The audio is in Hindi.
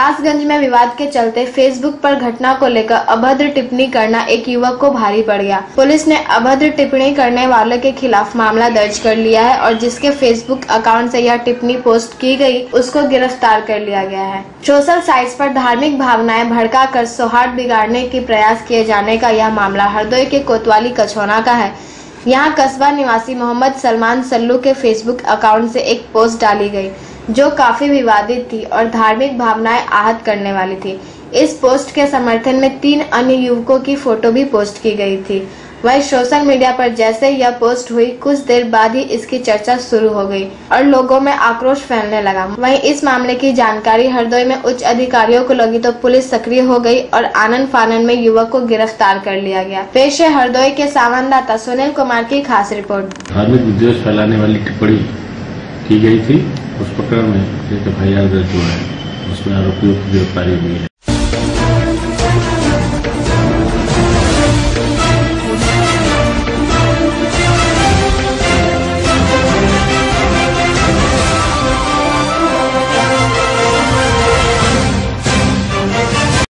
कासगंज में विवाद के चलते फेसबुक पर घटना को लेकर अभद्र टिप्पणी करना एक युवक को भारी पड़ गया। पुलिस ने अभद्र टिप्पणी करने वाले के खिलाफ मामला दर्ज कर लिया है और जिसके फेसबुक अकाउंट से यह टिप्पणी पोस्ट की गई, उसको गिरफ़्तार कर लिया गया है। सोशल साइट्स पर धार्मिक भावनाएँ भड़का कर सौहार्द बिगाड़ने के प्रयास किए जाने का यह मामला हरदोई के कोतवाली कछौना का है। यहाँ कस्बा निवासी मोहम्मद सलमान सल्लू के फेसबुक अकाउंट से एक पोस्ट डाली गई। जो काफ़ी विवादित थी और धार्मिक भावनाएँ आहत करने वाली थी। इस पोस्ट के समर्थन में तीन अन्य युवकों की फ़ोटो भी पोस्ट की गई थी। वही सोशल मीडिया पर जैसे यह पोस्ट हुई, कुछ देर बाद ही इसकी चर्चा शुरू हो गई और लोगों में आक्रोश फैलने लगा। वहीं इस मामले की जानकारी हरदोई में उच्च अधिकारियों को लगी तो पुलिस सक्रिय हो गई और आनंद फानंद में युवक को गिरफ़्तार कर लिया गया। पेश है हरदोई के संवाददाता सुनील कुमार की खास रिपोर्ट। धार्मिक विद्वेष फैलाने वाली टिप्पणी की गई थी। उस प्रकरण में एक एफ़ आई दर्ज हुआ है, उसमें आरोपियों की गिरफ्तारी हुई है।